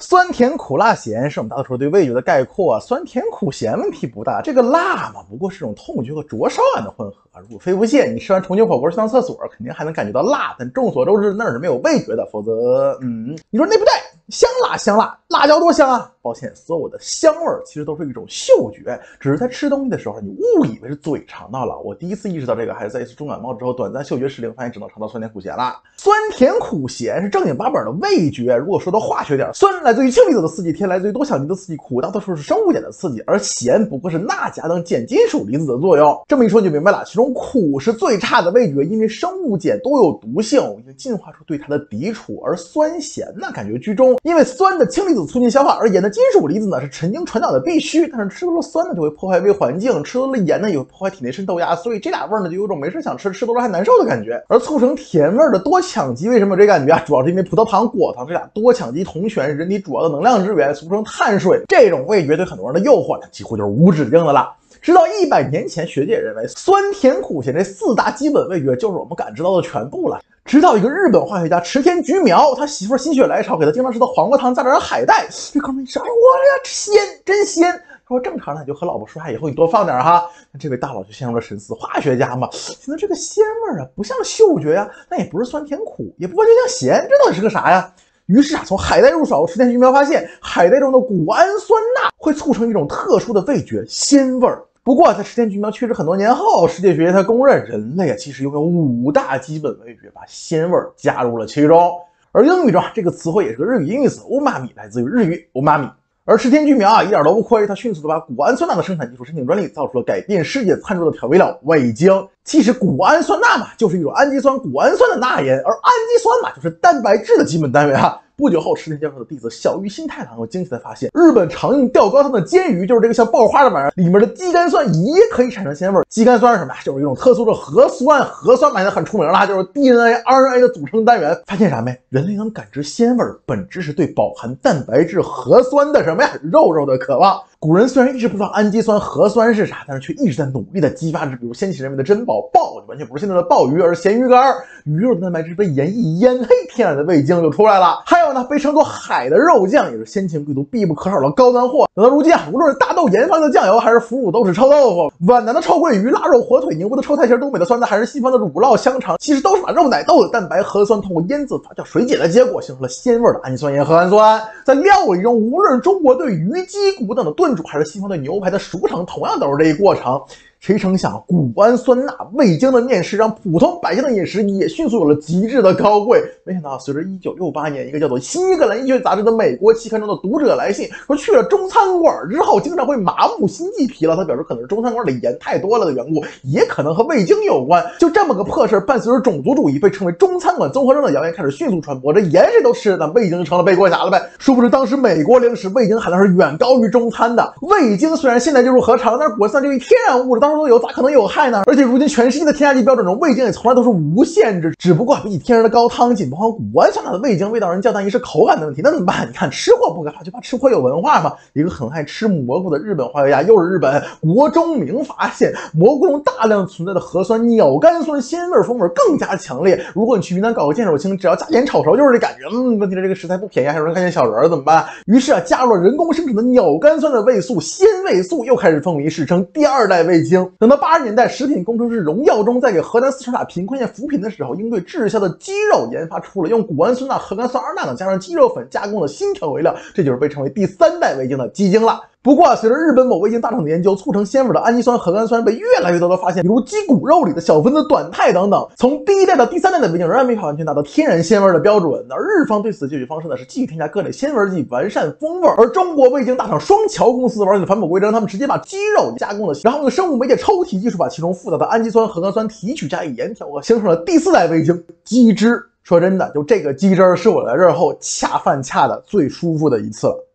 酸甜苦辣咸是我们大多数对味觉的概括啊。酸甜苦咸问题不大，这个辣嘛，不过是种痛觉和灼烧感的混合。如果非不信，你吃完重庆火锅去上厕所，肯定还能感觉到辣。但众所周知，那是没有味觉的。否则，嗯，你说那不对，香辣香辣，辣椒多香啊！抱歉，所有的香味儿其实都是一种嗅觉，只是在吃东西的时候，你误以为是嘴尝到了。我第一次意识到这个，还是在一次重感冒之后，短暂嗅觉失灵，发现只能尝到酸甜苦咸了。酸甜苦咸是正经八本的味觉。如果说到化学点，酸来自于氢离子的刺激，甜来自于多羟基的刺激，苦大多数是生物碱的刺激，而咸不过是钠钾等碱金属离子的作用。这么一说你就明白了，其中苦是最差的味觉，因为生物碱都有毒性，已经进化出对它的抵触。而酸咸呢，感觉居中，因为酸的氢离子促进消化，而盐的金属离子呢是神经传导的必须。但是吃多了酸呢，就会破坏微环境；吃多了盐呢，也会破坏体内渗透压。所以这俩味儿呢，就有种没事想吃，吃多了还难受的感觉。而促成甜味的多羟基。为什么有这感觉啊？主要是因为葡萄糖、果糖这俩多羟基同源，人体主要的能量之源，俗称碳水。这种味觉对很多人的诱惑几乎就是无止境的了。直到一百年前，学界认为酸甜苦咸这四大基本味觉就是我们感知到的全部了。直到一个日本化学家池田菊苗，他媳妇心血来潮给他经常吃的黄瓜汤加点海带，这哥们一吃，哎我呀，鲜，真鲜。说正常的你就和老婆说，以后你多放点哈。那这位大佬就陷入了沉思。化学家嘛，觉得这个鲜味啊，不像嗅觉呀，那也不是酸甜苦，也不完全像咸，这到底是个啥呀？于是啊，从海带入手，池田菊苗发现，海带中的谷氨酸钠会促成一种特殊的味觉——鲜味儿。不过，在池田菊苗去世很多年后，世界学界才公认，人类啊其实拥有五大基本味觉，把鲜味加入了其中。而英语中这个词汇也是个日语音译词，乌妈米来自于日语乌妈米。而池田菊苗啊，一点都不亏，他迅速的把谷氨酸钠的生产技术申请专利，造出了改变世界餐桌的调味料味精。其实谷氨酸钠嘛，就是一种氨基酸谷氨酸的钠盐，而氨基酸嘛，就是蛋白质的基本单位啊。不久后，池田教授的弟子小鱼新太郎又惊奇地发现，日本常用吊高汤的煎鱼，就是这个像爆花的玩意儿，里面的肌苷酸也可以产生鲜味。肌苷酸是什么呀？就是一种特殊的核酸，核酸买的很出名了，就是 DNA、RNA 的组成单元。发现啥没？人类能感知鲜味，本质是对饱含蛋白质核酸的什么呀？肉肉的渴望。古人虽然一直不知道氨基酸、核酸是啥，但是却一直在努力的激发着，比如先秦人们的珍宝鲍，完全不是现在的鲍鱼，而是咸鱼干。鱼肉的蛋白质被盐一腌，嘿，天然的味精就出来了。还有呢，被称作海的肉酱，也是先秦贵族必不可少的高端货。等到如今啊，无论是大豆研发的酱油，还是腐乳都是臭豆腐，皖南的臭鳜鱼、腊肉、火腿、宁波的臭菜心、东北的酸菜，还是西方的乳酪、香肠，其实都是把肉奶豆的蛋白核酸通过腌制、发酵、水解的结果，形成了鲜味的氨基酸盐核苷酸。在料理中，无论中国对鱼、鸡骨等的炖炖煮，还是西方对牛排的熟成同样都是这一过程。谁成想，谷氨酸钠味精的面世，让普通百姓的饮食也迅速有了极致的高贵。没想到，随着1968年一个叫做《新英格兰医学杂志》的美国期刊中的读者来信，说去了中餐馆之后，经常会麻木、心悸、疲劳。他表示，可能是中餐馆里盐太多了的缘故，也可能和味精有关。就这么个破事儿，伴随着种族主义被称为中餐馆综合症的谣言开始迅速传播，这盐谁都吃，那味精成了背锅侠了呗。殊不知，当时美国零食味精含量是远高于中餐的。味精虽然现在就入合常，但是果酸这一天然物质，当时都有，咋可能有害呢？而且如今全世界的添加剂标准中，味精也从来都是无限制。只不过比起天然的高汤，仅包含谷氨酸钠的味精味道人较淡，一是口感的问题。那怎么办？你看吃货不可怕，就怕吃货有文化嘛。一个很爱吃蘑菇的日本化学家，又是日本国中明发现，蘑菇中大量存在的核酸鸟苷酸鲜味风味更加强烈。如果你去云南搞个剑手青，只要加盐炒熟，就是这感觉。嗯，问题是这个食材不便宜，还有人看见小人怎么办？于是啊，加入了人工生成的鸟苷酸的味素鲜味素，又开始风靡，史称第二代味精。等到八十年。代食品工程师荣耀中，在给河南四川打贫困县扶贫的时候，应对滞销的鸡肉研发出了用谷氨酸钠、核苷酸二钠等加上鸡肉粉加工的新调味料，这就是被称为第三代味精的鸡精了。不过，随着日本某味精大厂的研究，促成鲜味的氨基酸、核苷酸被越来越多的发现，比如鸡骨肉里的小分子短肽等等。从第一代到第三代的味精，仍然没法完全达到天然鲜味的标准。而日方对此的解决方式呢，是继续添加各类鲜味剂，完善风味。而中国味精大厂双桥公司玩起了返璞归真，他们直接把鸡肉加工了，然后用生物媒介抽提技术，把其中复杂的氨基酸、核苷酸提取加以盐调和，形成了第四代味精鸡汁。说真的，就这个鸡汁儿是我来这儿后恰饭恰的最舒服的一次了。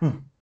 嗯。